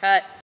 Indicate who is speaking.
Speaker 1: Cut.